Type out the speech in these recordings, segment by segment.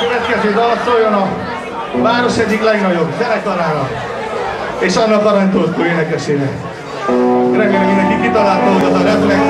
Következő dal szóljon a város egyik legnagyobb zenekarának és annak aranytortó énekesének. Remélem mindenki kitalálta, hogy az a reflex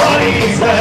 bodies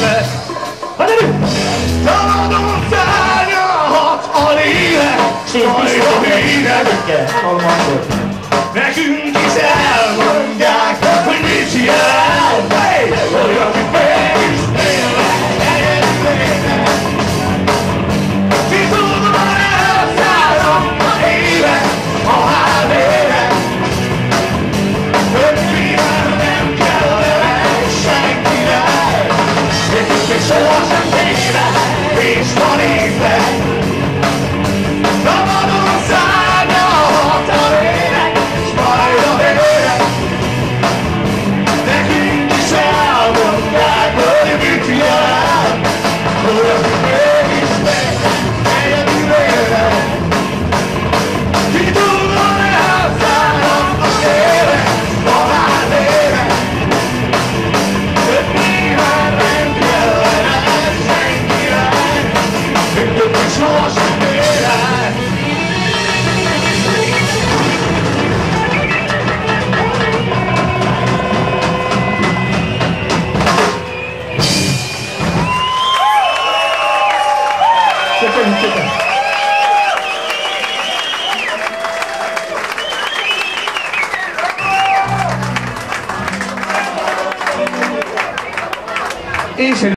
élet. Hanem szabad országát a lélek, sajra hírek. Nekünk is elmondják, hogy mit jelent, olyan, mint es el